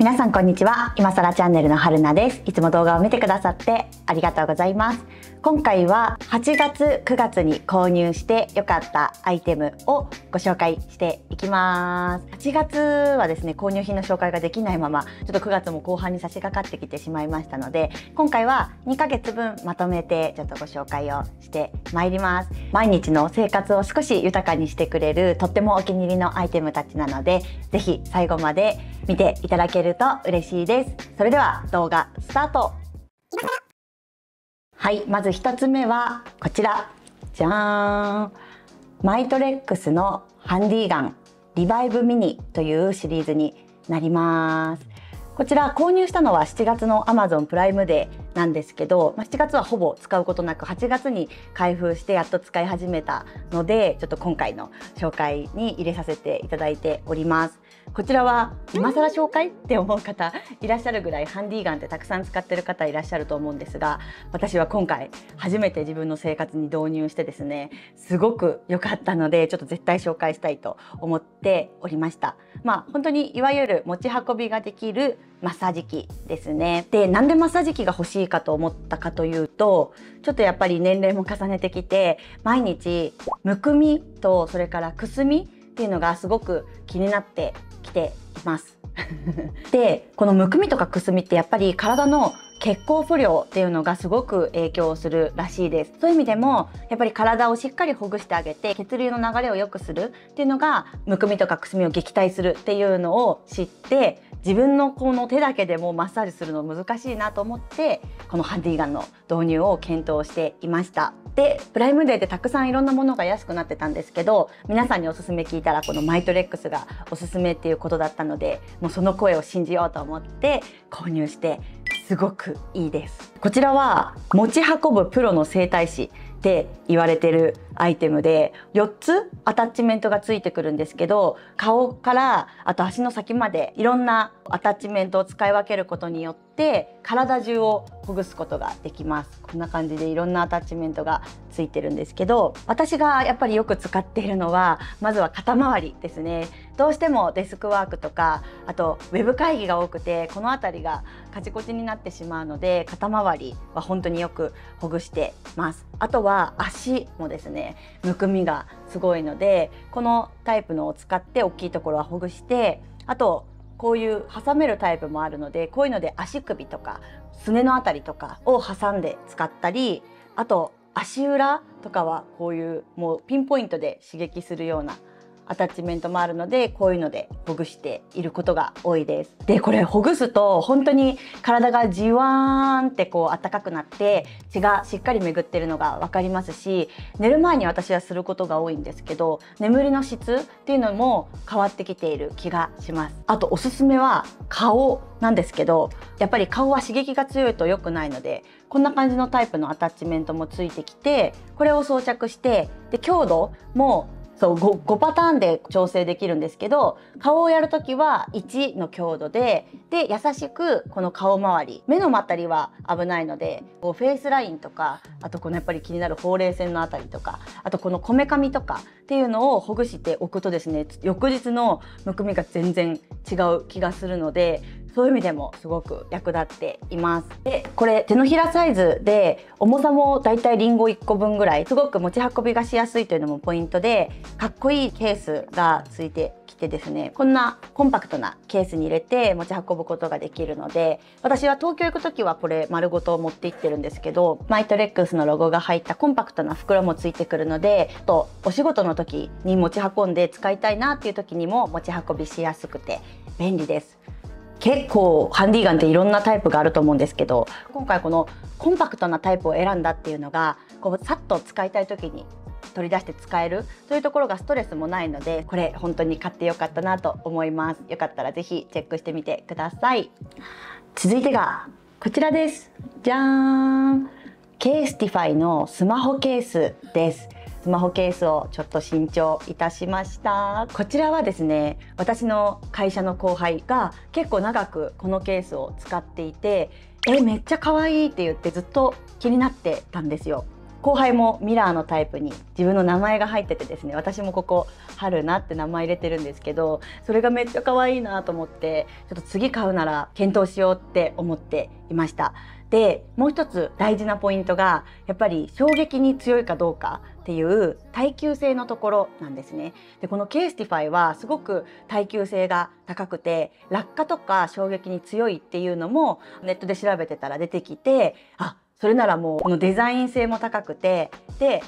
皆さんこんにちは。今更チャンネルの春菜です。いつも動画を見てくださってありがとうございます。今回は8月9月に購入して良かったアイテムをご紹介していきます。8月はですね購入品の紹介ができないままちょっと9月も後半に差し掛かってきてしまいましたので今回は2ヶ月分まとめてちょっとご紹介をしてまいります。毎日の生活を少し豊かにしてくれるとってもお気に入りのアイテムたちなのでぜひ最後まで見ていただけると嬉しいです。それでは動画スタート。はいまず一つ目はこちら。じゃーん。マイトレックスのハンディガンリバイブミニというシリーズになります。こちら購入したのは7月の Amazon プライムデー。なんですけど、まあ、7月はほぼ使うことなく8月に開封してやっと使い始めたのでちょっと今回の紹介に入れさせていただいております。こちらは今更紹介って思う方いらっしゃるぐらいハンディガンってたくさん使ってる方いらっしゃると思うんですが私は今回初めて自分の生活に導入してですねすごく良かったのでちょっと絶対紹介したいと思っておりました。まあ本当にいわゆる持ち運びができるマッサージ機ですね。でなんでマッサージ機が欲しいいかと思ったかというとちょっとやっぱり年齢も重ねてきて毎日むくみとそれからくすみっていうのがすごく気になってきています。でこのむくみとかくすみってやっぱり体の血行不良っていうのがすごく影響するらしいです。そういう意味でもやっぱり体をしっかりほぐしてあげて血流の流れを良くするっていうのがむくみとかくすみを撃退するっていうのを知って自分のこの手だけでもマッサージするの難しいなと思ってこのハンディガンの導入を検討していました。でプライムデーでたくさんいろんなものが安くなってたんですけど皆さんにおすすめ聞いたらこのマイトレックスがおすすめっていうことだったのでもうその声を信じようと思って購入してすごくいいです。こちらは持ち運ぶプロの整体師って言われてるアイテムで4つアタッチメントがついてくるんですけど顔からあと足の先までいろんなアタッチメントを使い分けることによって体中をほぐすことができます。こんな感じでいろんなアタッチメントがついてるんですけど私がやっぱりよく使っているのはまずは肩周りですね。どうしてもデスクワークとかあとウェブ会議が多くてこの辺りがカチコチになってしまうので肩周りは本当によくほぐしてます。あとは足もですねむくみがすごいのでこのタイプのを使って大きいところはほぐしてあとこういう挟めるタイプもあるのでこういうので足首とかすねの辺りとかを挟んで使ったりあと足裏とかはこういうもうピンポイントで刺激するようなアタッチメントもあるのでこういうのでほぐしていることが多いです。でこれほぐすと本当に体がじわーんってこう暖かくなって血がしっかり巡ってるのが分かりますし寝る前に私はすることが多いんですけど眠りの質っていうのも変わってきている気がします。あとおすすめは顔なんですけどやっぱり顔は刺激が強いと良くないのでこんな感じのタイプのアタッチメントもついてきてこれを装着してで強度もそう 5, 5パターンで調整できるんですけど顔をやるときは1の強度でで優しくこの顔周り目の辺りは危ないのでこうフェイスラインとかあとこのやっぱり気になるほうれい線の辺りとかあとこのこめかみとかっていうのをほぐしておくとですね翌日のむくみが全然違う気がするのでそういう意味でもすごく役立っています。でこれ手のひらサイズで重さもだいたいりんご1個分ぐらいすごく持ち運びがしやすいというのもポイントでかっこいいケースがついてきてですねこんなコンパクトなケースに入れて持ち運ぶことができるので私は東京行く時はこれ丸ごと持って行ってるんですけどマイトレックスのロゴが入ったコンパクトな袋もついてくるのでとお仕事の時に持ち運んで使いたいなっていう時にも持ち運びしやすくて便利です。結構ハンディガンっていろんなタイプがあると思うんですけど今回このコンパクトなタイプを選んだっていうのがこうさっと使いたい時に取り出して使えるというところがストレスもないのでこれ本当に買ってよかったなと思います。よかったら是非チェックしてみてください。続いてがこちらです。じゃーん。 CASETiFY のスマホケースです。スマホケースをちょっと新調いたしました。こちらはですね私の会社の後輩が結構長くこのケースを使っていてえめっちゃ可愛いって言ってずっと気になってたんですよ。後輩もミラーのタイプに自分の名前が入っててですね私もここ春菜って名前入れてるんですけどそれがめっちゃ可愛いなと思ってちょっと次買うなら検討しようって思っていました。でもう一つ大事なポイントがやっぱり衝撃に強いかどうか。っていう耐久性のところなんですね。でこの CASETiFY はすごく耐久性が高くて落下とか衝撃に強いっていうのもネットで調べてたら出てきてあそれならもうこのデザイン性も高くてで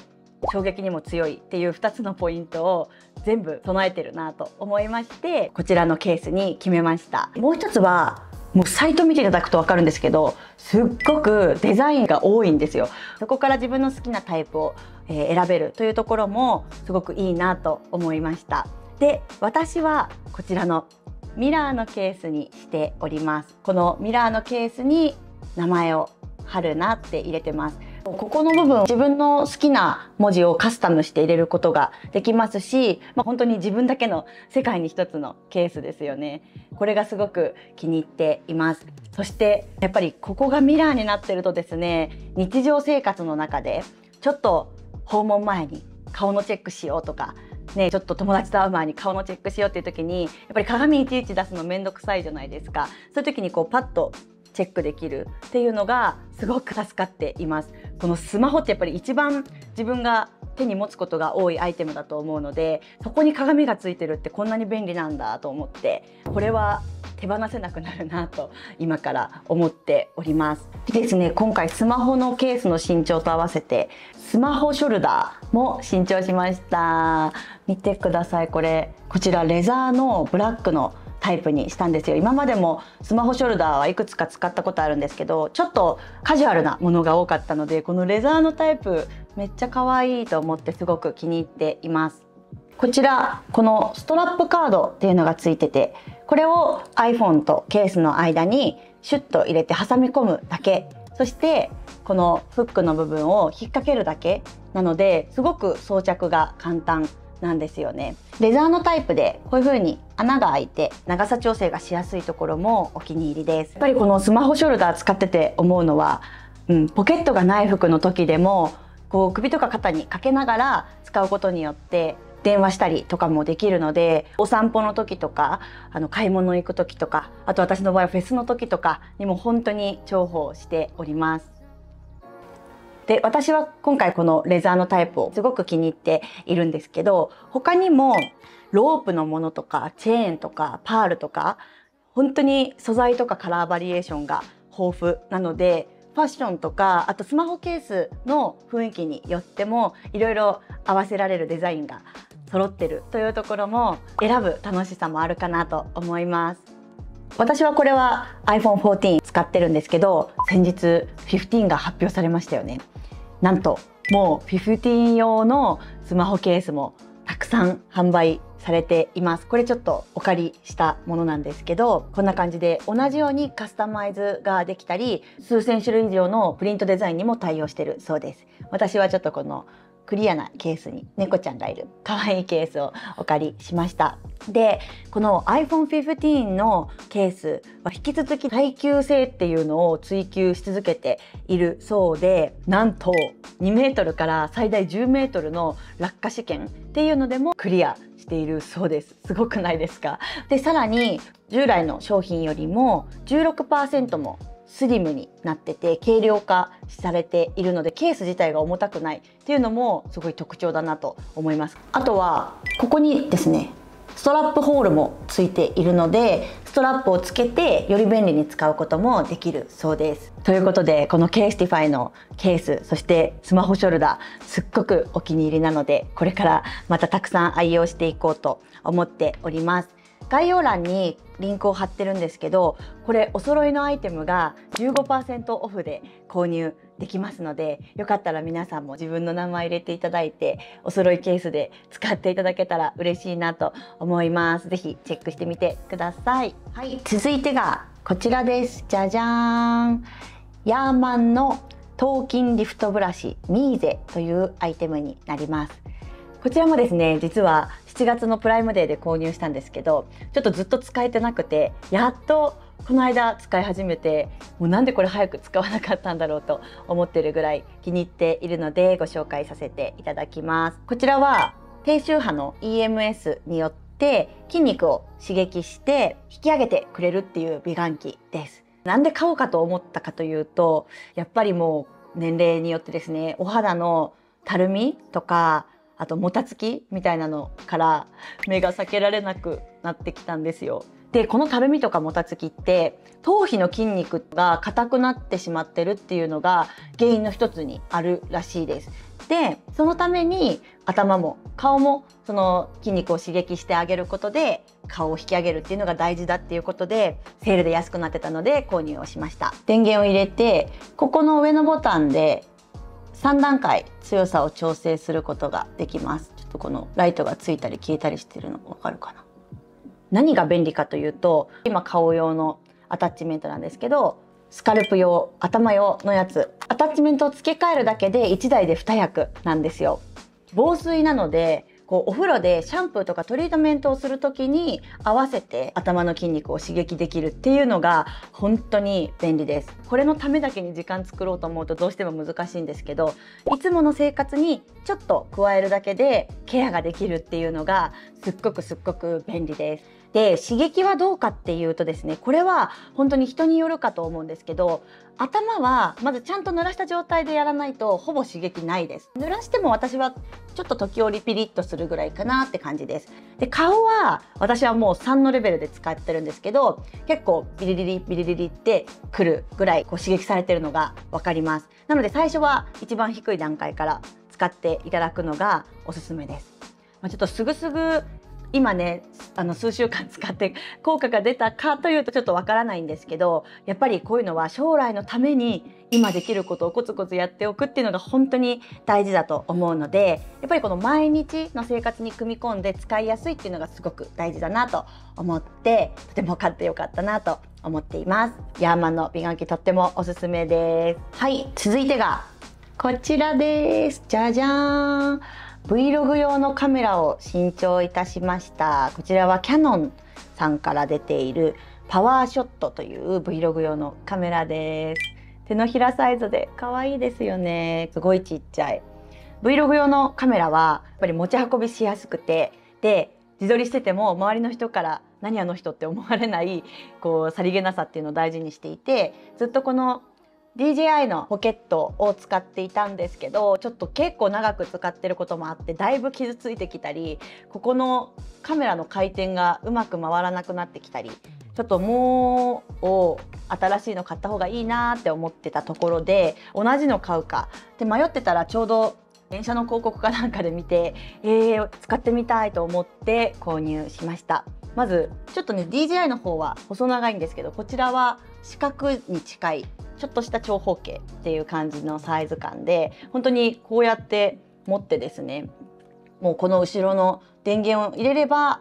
衝撃にも強いっていう2つのポイントを全部備えてるなと思いましてこちらのケースに決めました。もう一つはもうサイト見ていただくと分かるんですけどすっごくデザインが多いんですよ。そこから自分の好きなタイプを、え選べるというところもすごくいいなと思いました。で私はこちらのミラーのケースにしております。このミラーのケースに名前を春菜って入れてます。ここの部分自分の好きな文字をカスタムして入れることができますし、まあ、本当に自分だけの世界に一つのケースですよね。これがすごく気に入っています。そしてやっぱりここがミラーになってるとですね日常生活の中でちょっと訪問前に顔のチェックしようとかね、ちょっと友達と会う前に顔のチェックしようっていう時にやっぱり鏡いちいち出すの面倒くさいじゃないですか。そういう時にこうパッとチェックできるっていうのがすごく助かっています。このスマホってやっぱり一番自分が手に持つことが多いアイテムだと思うのでそこに鏡がついてるってこんなに便利なんだと思ってこれは手放せなくなるなと今から思っております。でですね今回スマホのケースの身長と合わせてスマホショルダーも新調しました。見てください。これこちらレザーのブラックのタイプにしたんですよ。今までもスマホショルダーはいくつか使ったことあるんですけどちょっとカジュアルなものが多かったのでこのレザーのタイプめっちゃ可愛いと思ってすごく気に入っています。こちらこのストラップカードっていうのがついててこれを iPhone とケースの間にシュッと入れて挟み込むだけ。そしてこのフックの部分を引っ掛けるだけなのですごく装着が簡単なんですよね。レザーのタイプでこういう風に穴が開いて長さ調整がしやすいところもお気に入りです。やっぱりこのスマホショルダー使ってて思うのは、うん、ポケットがない服の時でもこう首とか肩にかけながら使うことによって電話したりとかもできるのでお散歩の時とかあの買い物行く時とかあと私の場合はフェスの時とかにも本当に重宝しております。で私は今回このレザーのタイプをすごく気に入っているんですけど他にもロープのものとかチェーンとかパールとか本当に素材とかカラーバリエーションが豊富なのでファッションとかあとスマホケースの雰囲気によってもいろいろ合わせられるデザインが揃ってるというところも選ぶ楽しさもあるかなと思います。私はこれは iPhone14 使ってるんですけど先日15が発表されましたよね。なんともう15用のスマホケースもたくさん販売されています。これちょっとお借りしたものなんですけどこんな感じで同じようにカスタマイズができたり数千種類以上のプリントデザインにも対応してるそうです。私はちょっとこのクリアなケースに猫ちゃんがいる。可愛いケースをお借りしました。でこの iPhone15 のケースは引き続き耐久性っていうのを追求し続けているそうでなんと2メートルから最大10メートルの落下試験っていうのでもクリアしているそうです。すごくないですか？でさらに従来の商品よりも16%もスリムになってて軽量化されているのでケース自体が重たくないっていうのもすごい特徴だなと思います。あとはここにですねストラップホールもついているのでストラップをつけてより便利に使うこともできるそうです。ということでこの CASETiFY のケースそしてスマホショルダーすっごくお気に入りなのでこれからまたたくさん愛用していこうと思っております。概要欄にリンクを貼ってるんですけどこれお揃いのアイテムが15%オフで購入できますのでよかったら皆さんも自分の名前入れていただいてお揃いケースで使っていただけたら嬉しいなと思います。ぜひチェックしてみてください。はい。続いてがこちらです。じゃじゃーん。ヤーマンの頭筋リフトブラシミーゼというアイテムになりますこちらもですね実は7月のプライムデーで購入したんですけどちょっとずっと使えてなくてやっとこの間使い始めてもうなんでこれ早く使わなかったんだろうと思ってるぐらい気に入っているのでご紹介させていただきます。こちらは低周波の EMS によって筋肉を刺激して引き上げてくれるっていう美顔器です。なんで買おうかと思ったかというとやっぱりもう年齢によってですねお肌のたるみとかあともたつきみたいなのから 目が避けられなくなってきたんですよ。でこのたるみとかもたつきって頭皮の筋肉が硬くなってしまってるっていうのが原因の一つにあるらしいです。でそのために頭も顔もその筋肉を刺激してあげることで顔を引き上げるっていうのが大事だっていうことでセールで安くなってたので購入をしました電源を入れてここの上のボタンで3段階強さを調整することができます。ちょっとこのライトがついたり消えたりしてるのわかるかな？何が便利かというと今顔用のアタッチメントなんですけどスカルプ用頭用のやつ。アタッチメントを付け替えるだけで1台で2役なんですよ。防水なのでこうお風呂でシャンプーとかトリートメントをする時に合わせて頭の筋肉を刺激できるっていうのが本当に便利です。これのためだけに時間作ろうと思うとどうしても難しいんですけどいつもの生活にちょっと加えるだけでケアができるっていうのがすっごくすっごく便利です。で刺激はどうかっていうとですねこれは本当に人によるかと思うんですけど頭はまずちゃんと濡らした状態でやらないとほぼ刺激ないです。濡らしても私はちょっと時折ピリッとするぐらいかなって感じです。で顔は私はもう3のレベルで使ってるんですけど結構ビリリリビリリリってくるぐらいこう刺激されてるのが分かります。なので最初は一番低い段階から使っていただくのがおすすめです、ま、ちょっとすぐすぐ今ねあの数週間使って効果が出たかというとちょっとわからないんですけどやっぱりこういうのは将来のために今できることをコツコツやっておくっていうのが本当に大事だと思うのでやっぱりこの毎日の生活に組み込んで使いやすいっていうのがすごく大事だなと思ってとても買ってよかったなと思っています。ヤーマンの美顔器とってもおすすめです。はい続いてがこちらです。じゃじゃーん。Vlog 用のカメラを新調いたしました。こちらはキヤノンさんから出ているパワーショットという Vlog 用のカメラです。手のひらサイズで可愛いですよね。すごいちっちゃい。Vlog 用のカメラはやっぱり持ち運びしやすくて。で自撮りしてても周りの人から何あの人って思われないこうさりげなさっていうのを大事にしていてずっとこの DJI のポケットを使っていたんですけどちょっと結構長く使ってることもあってだいぶ傷ついてきたりここのカメラの回転がうまく回らなくなってきたりちょっともう新しいの買った方がいいなって思ってたところで同じの買うか。で迷ってたらちょうど電車の広告かなんかで見てえー、使ってみたいと思って購入しました。まずちょっとね DJI の方は細長いんですけどこちらは四角に近いちょっとした長方形っていう感じのサイズ感で本当にこうやって持ってですねもうこの後ろの電源を入れれば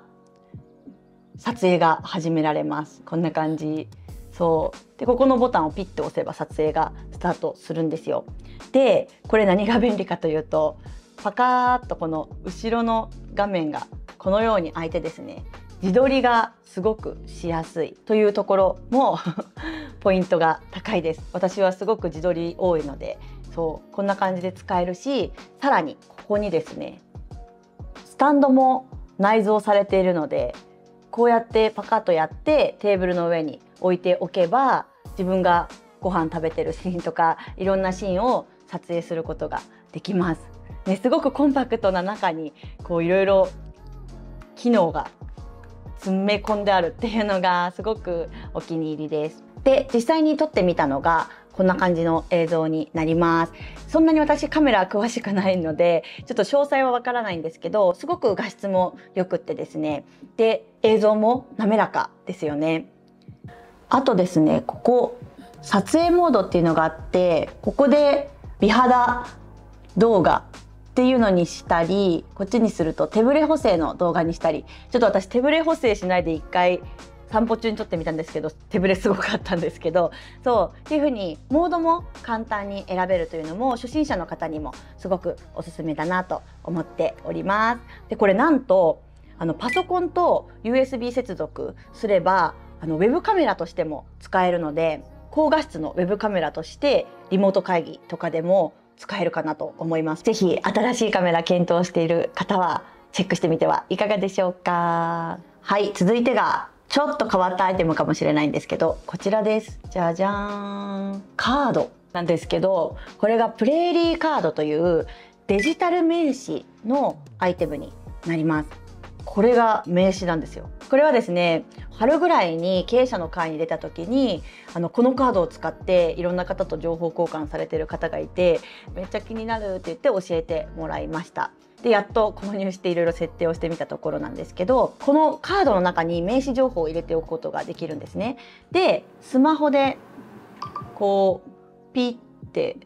撮影が始められます。こんな感じ。そう。でここのボタンをピッと押せば撮影がスタートするんですよ。でこれ何が便利かというとパカーッとこの後ろの画面がこのように開いてですね自撮りがすごくしやすいというところも ポイントが高いです私はすごく自撮り多いのでそうこんな感じで使えるしさらにここにですねスタンドも内蔵されているのでこうやってパカッとやってテーブルの上に置いておけば自分がご飯食べてるシーンとかいろんなシーンを撮影することができます。ね、すごくコンパクトな中にこういろいろ機能が詰め込んであるっていうのがすごくお気に入りです。で実際に撮ってみたのがこんな感じの映像になります。そんなに私カメラ詳しくないのでちょっと詳細はわからないんですけどすごく画質も良くってですね。で映像も滑らかですよね。あとですねここ撮影モードっていうのがあってここで美肌動画っていうのにしたりこっちにすると手ブレ補正の動画にしたりちょっと私手ブレ補正しないで一回散歩中に撮ってみたんですけど手ぶれすごかったんですけどそうっていう風にモードも簡単に選べるというのも初心者の方にもすごくおすすめだなと思っております。でこれなんとあのパソコンと USB 接続すればあのウェブカメラとしても使えるので高画質のウェブカメラとしてリモート会議とかでも使えるかなと思います。ぜひ新しいカメラ検討している方はチェックしてみてはいかがでしょうか？はい、続いてがちょっと変わったアイテムかもしれないんですけど、こちらです。じゃじゃーん。カードなんですけど、これがプレーリーカードというデジタル名刺のアイテムになります。これが名刺なんですよ。これはですね春ぐらいに経営者の会に出た時にあのこのカードを使っていろんな方と情報交換されてる方がいてめっちゃ気になるって言って教えてもらいました。でやっと購入していろいろ設定をしてみたところなんですけどこのカードの中に名刺情報を入れておくことができるんですね。でスマホでこうピッて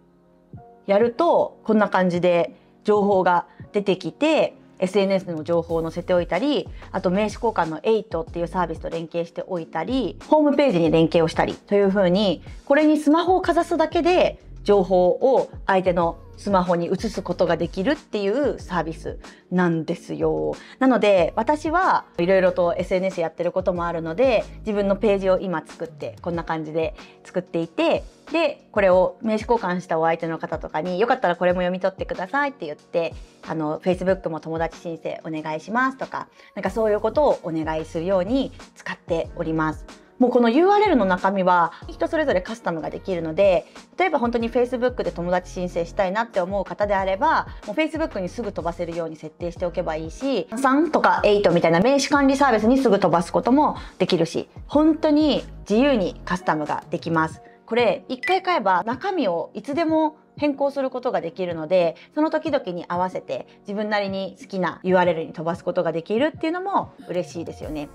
やるとこんな感じで情報が出てきて SNS の情報を載せておいたりあと名刺交換の8っていうサービスと連携しておいたりホームページに連携をしたりというふうにこれにスマホをかざすだけで情報を相手のスマホに移すことができるっていうサービスなんですよ。なので私はいろいろと SNS やってることもあるので自分のページを今作ってこんな感じで作っていてでこれを名刺交換したお相手の方とかによかったらこれも読み取ってくださいって言ってあの Facebook も友達申請お願いしますとかなんかそういうことをお願いするように使っております。もうこの URL の中身は人それぞれカスタムができるので例えば本当に Facebook で友達申請したいなって思う方であればもう Facebook にすぐ飛ばせるように設定しておけばいいし3とか8みたいな名刺管理サービスにすぐ飛ばすこともできるし本当に自由にカスタムができます。これ1回買えば中身をいつでも変更することができるのでその時々に合わせて自分なりに好きな URL に飛ばすことができるっていうのも嬉しいですよね。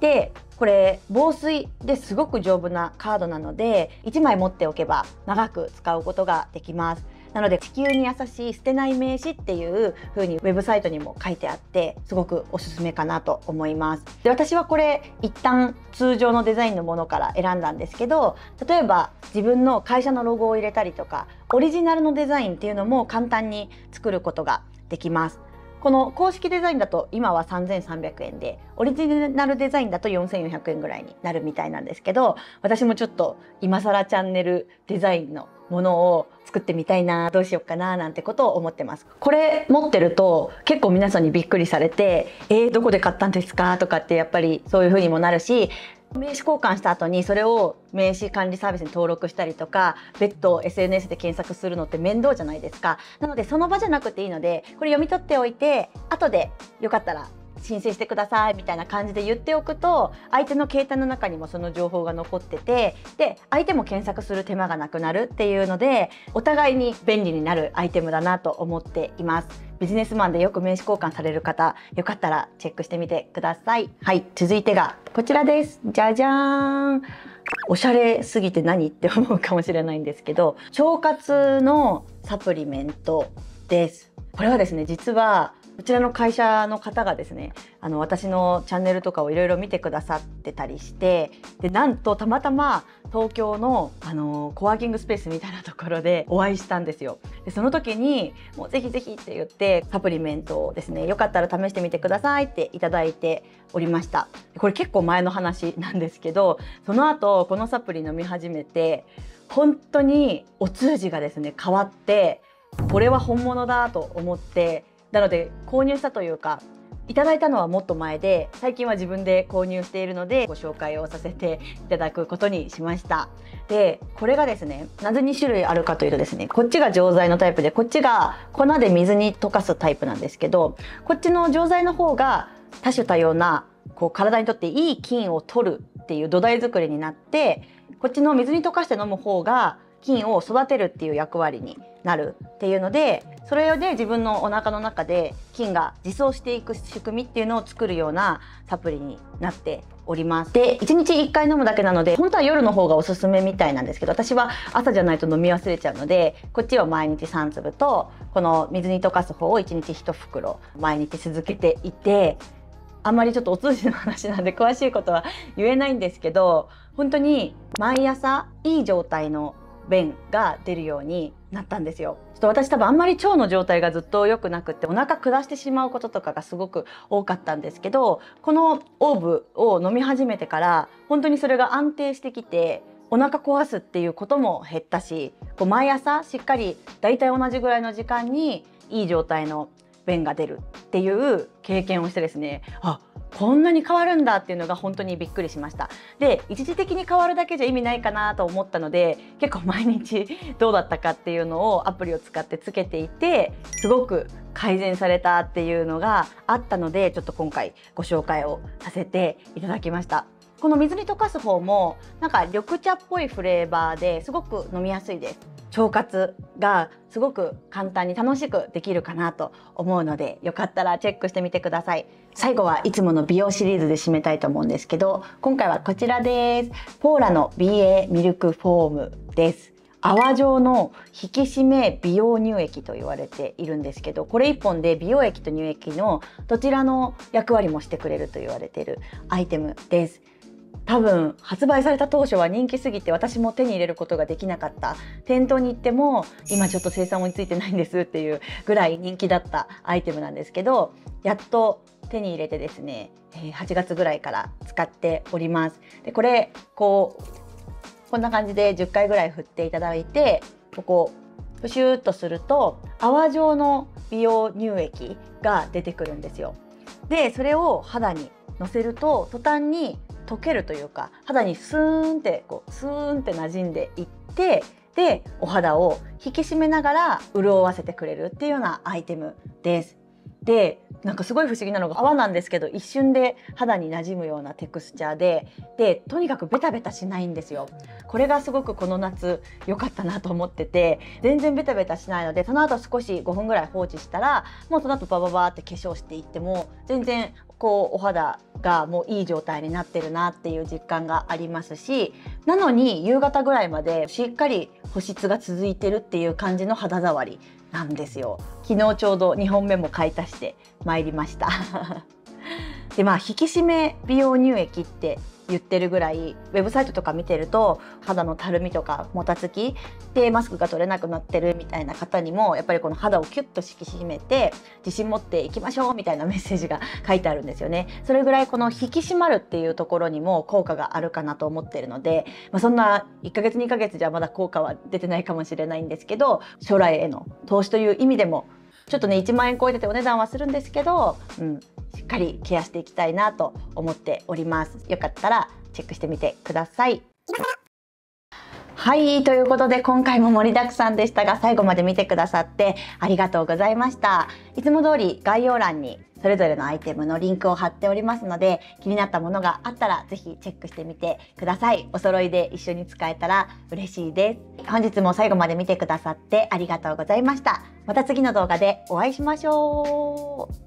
でこれ防水ですごく丈夫なカードなので1枚持っておけば長く使うことができます。なので地球に優しい捨てない名刺っていう風にウェブサイトにも書いてあってすごくおすすめかなと思います。で私はこれ一旦通常のデザインのものから選んだんですけど例えば自分の会社のロゴを入れたりとかオリジナルのデザインっていうのも簡単に作ることができます。この公式デザインだと今は3300円でオリジナルデザインだと4400円ぐらいになるみたいなんですけど私もちょっと今更チャンネルデザインのものを作ってみたいなどうしようかななんてことを思ってますこれ持ってると結構皆さんにびっくりされて「えー、どこで買ったんですか?」とかってやっぱりそういう風にもなるし名刺交換した後にそれを名刺管理サービスに登録したりとか別途 SNS で検索するのって面倒じゃないですか。なのでその場じゃなくていいのでこれ読み取っておいて後でよかったら申請してくださいみたいな感じで言っておくと相手の携帯の中にもその情報が残っててで相手も検索する手間がなくなるっていうのでお互いに便利になるアイテムだなと思っています。ビジネスマンでよく名刺交換される方よかったらチェックしてみてください。はい続いてがこちらです。じゃじゃーん。おしゃれすぎて何って思うかもしれないんですけど腸活のサプリメントです。これはですね実はこちらの会社の方がですねあの私のチャンネルとかをいろいろ見てくださってたりしてでなんとたまたま東京のあのコワーキングスペースみたいなところでお会いしたんですよ。でその時にもうぜひぜひって言ってサプリメントをですねよかったら試してみてくださいっていただいておりました。これ結構前の話なんですけどその後このサプリ飲み始めて本当にお通じがですね変わってこれは本物だと思ってなので購入したというかいただいたのはもっと前で最近は自分で購入しているのでご紹介をさせていただくことにしました。でこれがですねなぜ2種類あるかというとですねこっちが錠剤のタイプでこっちが粉で水に溶かすタイプなんですけどこっちの錠剤の方が多種多様なこう体にとっていい菌を取るっていう土台作りになってこっちの水に溶かして飲む方が菌を育てるっていう役割になるっていうのでそれで自分のお腹の中で菌が自走していく仕組みっていうのを作るようなサプリになっております。で1日1回飲むだけなので本当は夜の方がおすすめみたいなんですけど私は朝じゃないと飲み忘れちゃうのでこっちは毎日3粒とこの水に溶かす方を1日1袋毎日続けていてあんまりちょっとお通じの話なんで詳しいことは言えないんですけど本当に毎朝いい状態の便が出るようになったんですよ。ちょっと私多分あんまり腸の状態がずっと良くなくってお腹下してしまうこととかがすごく多かったんですけどこのオーブを飲み始めてから本当にそれが安定してきてお腹壊すっていうことも減ったしこう毎朝しっかり大体同じぐらいの時間にいい状態の便が出るっていう経験をしてですねあこんなに変わるんだっていうのが本当にびっくりしました。で一時的に変わるだけじゃ意味ないかなと思ったので結構毎日 どうだったかっていうのをアプリを使ってつけていてすごく改善されたっていうのがあったのでちょっと今回ご紹介をさせていただきました。この水に溶かす方もなんか緑茶っぽいフレーバーですごく飲みやすいです。腸活がすごく簡単に楽しくできるかなと思うのでよかったらチェックしてみてください。最後はいつもの美容シリーズで締めたいと思うんですけど今回はこちらです。ポーラの BA ミルクフォームです。泡状の引き締め美容乳液と言われているんですけどこれ1本で美容液と乳液のどちらの役割もしてくれると言われているアイテムです。多分発売された当初は人気すぎて私も手に入れることができなかった。店頭に行っても今ちょっと生産追いついてないんですっていうぐらい人気だったアイテムなんですけどやっと手に入れてですね8月ぐらいから使っております。でこれこうこんな感じで10回ぐらい振っていただいてここプシューッとすると泡状の美容乳液が出てくるんですよ。でそれを肌にのせると途端に溶けるというか肌にスーンってこうスーンって馴染んでいってでお肌を引き締めながら潤わせてくれるっていうようなアイテムです。でなんかすごい不思議なのが泡なんですけど一瞬で肌に馴染むようなテクスチャーででとにかくベタベタしないんですよこれがすごくこの夏良かったなと思ってて全然ベタベタしないのでその後少し5分ぐらい放置したらもうその後バババって化粧していっても全然こうお肌がもういい状態になってるなっていう実感がありますしなのに夕方ぐらいまでしっかり保湿が続いてるっていう感じの肌触りなんですよ。昨日ちょうど2本目も買い足してまいりました。でまあ引き締め美容乳液って言ってるぐらいウェブサイトとか見てると肌のたるみとかもたつきでマスクが取れなくなってるみたいな方にもやっぱりこの肌をキュッと引き締めて自信持っていきましょうみたいなメッセージが書いてあるんですよね。それぐらいこの引き締まるっていうところにも効果があるかなと思ってるので、まあ、そんな1ヶ月2ヶ月じゃまだ効果は出てないかもしれないんですけど将来への投資という意味でもちょっとね1万円超えててお値段はするんですけど、うん、しっかりケアしていきたいなと思っております。よかったらチェックしてみてください。はいということで今回も盛りだくさんでしたが最後まで見てくださってありがとうございました。いつも通り概要欄にそれぞれのアイテムのリンクを貼っておりますので気になったものがあったらぜひチェックしてみてください。お揃いで一緒に使えたら嬉しいです。本日も最後まで見てくださってありがとうございました。また次の動画でお会いしましょう。